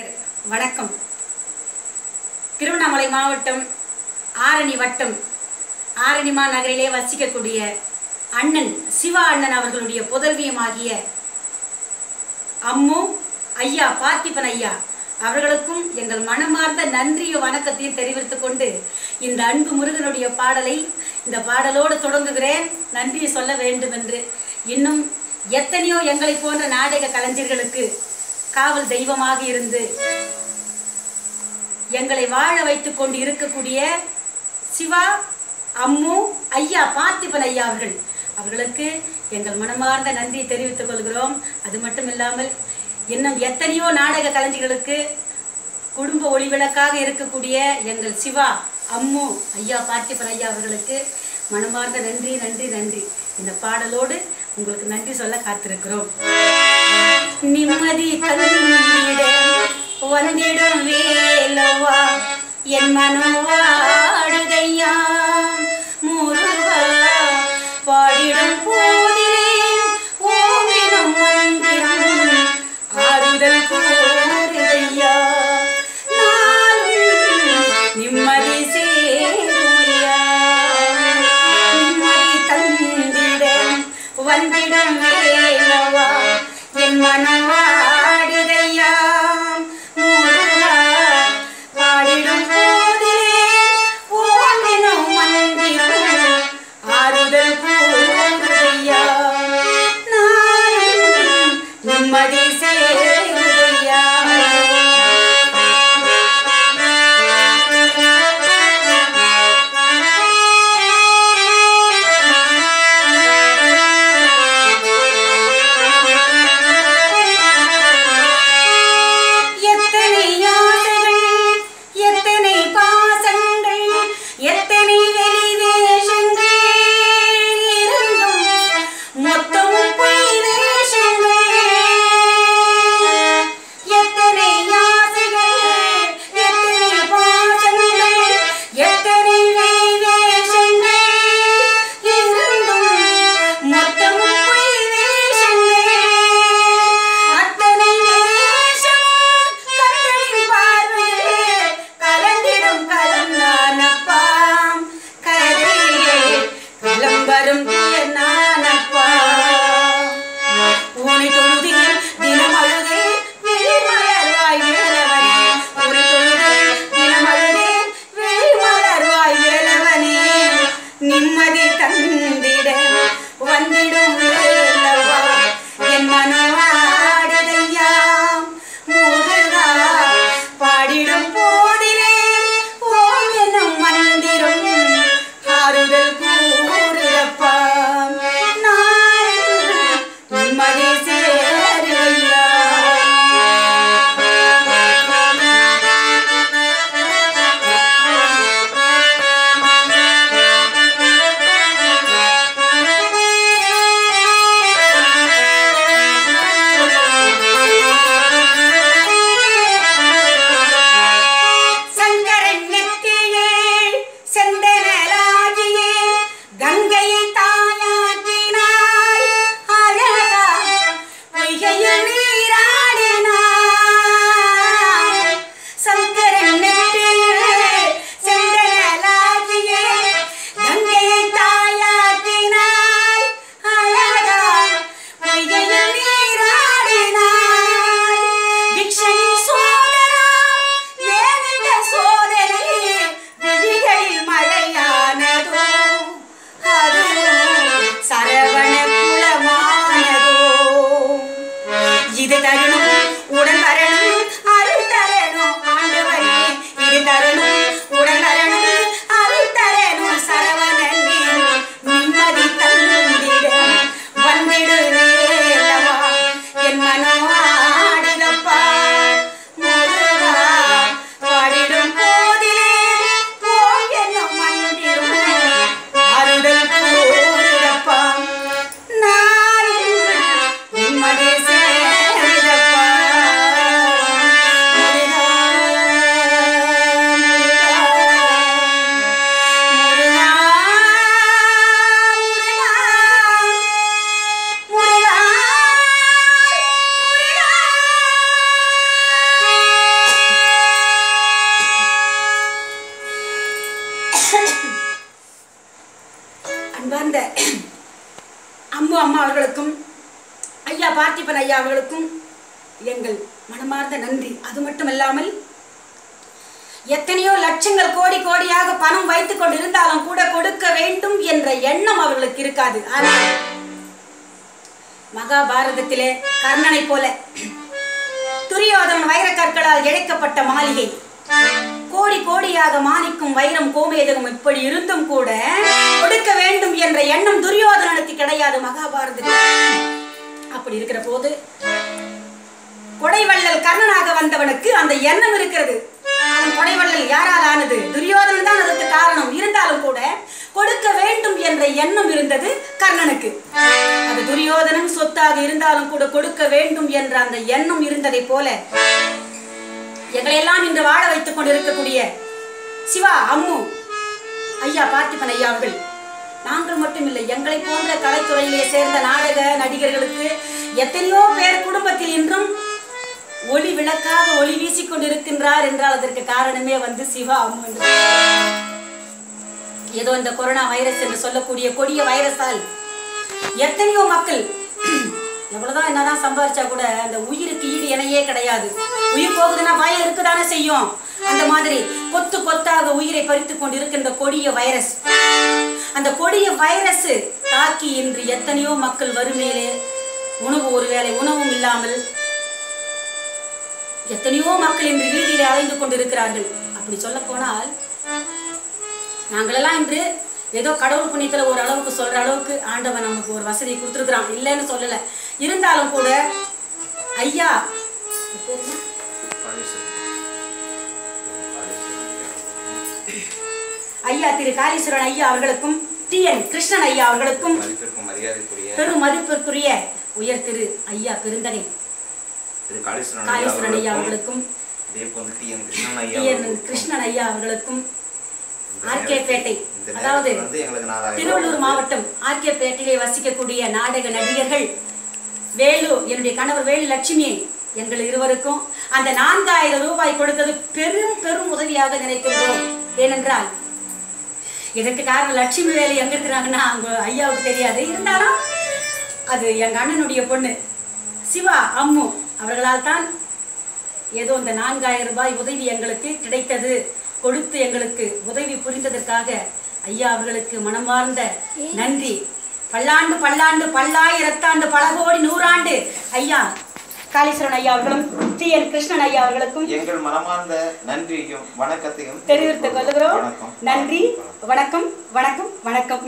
வணக்கம். திருவண்ணாமலை மாவட்டம் ஆரணி வட்டம் ஆரணிமா நகரிலே வசிக்கக்கூடிய அண்ணன் சிவா அண்ணன் அவர்களுடைய புதல்வியமாகிய அம்மு ஐயா பார்த்திபன் ஐயா அவர்களுக்கும் எங்கள் மனமார்ந்த நன்றிய வணக்கத்தையும் தெரிவித்துக் கொண்டு இந்த அன்பு முருகனுடைய பாடலை இந்த பாடலோடு தொடங்குகிறேன். நன்றியை சொல்ல வேண்டும் என்று இன்னும் எத்தனையோ எங்களை போன்ற நாடக கலைஞர்களுக்கு காவல் தெய்வமாக இருந்து எங்களை வாழ வைத்துக் கொண்டு இருக்கக்கூடிய சிவா அம்மு ஐயா பார்த்திபன் ஐயா அவர்கள். அவர்களுக்கு எங்கள் மனமார்ந்த நன்றியை தெரிவித்துக் கொள்கிறோம். அது மட்டும் இல்லாமல் இன்னும் எத்தனையோ நாடக கலைஞர்களுக்கு குடும்ப ஒளிவிளக்காக இருக்கக்கூடிய எங்கள் சிவா அம்மு ஐயா பார்த்திபன் ஐயா அவர்களுக்கு மனமார்ந்த நன்றி நன்றி நன்றி. இந்த பாடலோடு உங்களுக்கு நன்றி சொல்ல காத்திருக்கிறோம். நிம்மதி தந்திட வந்திடும் வேலவா என் மனவாடுதையா அன்பார்ந்த அம்மு அம்மா அவர்களுக்கும் ஐயா பார்த்திபன் ஐயா அவர்களுக்கும் எங்கள் மனமார்ந்த நன்றி. அது மட்டுமல்லாமல் எத்தனையோ லட்சங்கள் கோடி கோடியாக பணம் வைத்துக் கொண்டிருந்தாலும் கூட கொடுக்க வேண்டும் என்ற எண்ணம் அவர்களுக்கு இருக்காது. ஆனால் மகாபாரதத்திலே கர்ணனை போல துரியோதனன் வைரக்கற்களால் இழைக்கப்பட்ட மாளிகை கோடி கோடியாக மாணிக்கும் வைரம் கோமேதகம் இப்படி இருந்தும் கூட கொடுக்க வேண்டும் என்ற எண்ணம் துரியோதனனுக்கு கிடையாது மகாபாரதத்தில் அப்படி இருக்கிற போது கொடைவள்ளல் கர்ணனாக வந்தவனுக்கு அந்த எண்ணம் இருக்கிறது. அவன் கொடைவள்ளல் யாரால் ஆனது? துரியோதனன் தான் அதற்கு காரணம். இருந்தாலும் கூட கொடுக்க வேண்டும் என்ற எண்ணம் இருந்தது கர்ணனுக்கு. அது துரியோதனன் சொத்தாக இருந்தாலும் கூட கொடுக்க வேண்டும் என்ற அந்த எண்ணம் இருந்ததை போல எங்களை எல்லாம் இன்று வாழ வைத்துக் கொண்டிருக்கக்கூடிய சிவா அம்மு ஐயா பார்த்திபன் ஐயா அவர்கள் நாங்கள் மட்டும் இல்லை எங்களை போன்ற கலைத்துறையிலே சேர்ந்த நாடக நடிகர்களுக்கு எத்தனையோ பேர் குடும்பத்தில் இன்றும் ஒளி விளக்காக ஒளி வீசிக் கொண்டிருக்கின்றார் என்றால் அதற்கு காரணமே வந்து சிவா அம்மு என்று ஏதோ இந்த கொரோனா வைரஸ் என்று சொல்லக்கூடிய கொடிய வைரஸால் எத்தனையோ மக்கள் எவ்வளவுதான் என்னதான் சம்பாரிச்சா கூட அந்த உயிருக்கு ஈடு இணையே கிடையாது. உயிர் போகுதுன்னா பயம் இருக்குதானே செய்யும்? அந்த மாதிரி கொத்து கொத்தாக உயிரை பறித்துக் கொண்டிருக்கின்ற கொடிய வைரஸ் அந்த கொடிய வைரஸ் தாக்கி இன்று எத்தனையோ மக்கள் வறுமையிலே உணவு ஒருவேளை உணவும் இல்லாமல் எத்தனையோ மக்கள் இன்று வீதியிலே அலைந்து கொண்டிருக்கிறார்கள். அப்படி சொல்ல போனால் நாங்களெல்லாம் இன்று ஏதோ கடவுள் புண்ணியத்துல ஒரு அளவுக்கு சொல்ற அளவுக்கு ஆண்டவன் நமக்கு ஒரு வசதி கொடுத்துருக்குறான். இல்லைன்னு சொல்லல. இருந்தாலும் கூட ஐயா ஐயா திரு காளீஸ்வரன் ஐயா அவர்களுக்கும் டி என் கிருஷ்ணன் ஐயா அவர்களுக்கும் பெரும் மதிப்பிற்குரிய உயர் திரு ஐயா பெருந்தகை காளீஸ்வரன் ஐயா அவர்களுக்கும் கிருஷ்ணன் ஐயா அவர்களுக்கும் கிருஷ்ணன் ஐயா அவர்களுக்கும் இந்த ஆர்கே நேரத்தில் பேட்டை இந்த அதாவது திருவள்ளூர் மாவட்டம் ஆர்கே பேட்டையிலே வசிக்கக்கூடிய நாடக நடிகர்கள் வேலு என்னுடைய கணவர் வேலு லட்சுமி எங்கள் இருவருக்கும் அந்த நான்காயிரம் ரூபாய் கொடுத்தது பெரும் பெரும் உதவியாக நினைக்கின்றோம். ஏனென்றால் இதற்கு காரணம் லட்சுமி வேலு எங்க இருக்கிறாங்கன்னா அவங்க ஐயாவுக்கு தெரியாது. இருந்தாலும் அது எங்க அண்ணனுடைய பொண்ணு. சிவா அம்மு அவர்களால் தான் ஏதோ இந்த நான்காயிரம் ரூபாய் உதவி எங்களுக்கு கிடைத்தது. கொடுத்து எங்களுக்கு உதவி புரிந்ததற்காக ஐயா அவர்களுக்கு மனமார்ந்த நன்றி. பல்லாண்டு பல்லாண்டு பல்லாயிரத்தாண்டு பல கோடி நூறாண்டு. ஐயா காளீஸ்வரன் ஐயா அவர்களும் டி என் கிருஷ்ணன் ஐயா அவர்களுக்கும் எங்கள் மனமார்ந்த நன்றியையும் வணக்கத்தையும் தெரிவித்துக் கொள்கிறோம். நன்றி வணக்கம் வணக்கம் வணக்கம்.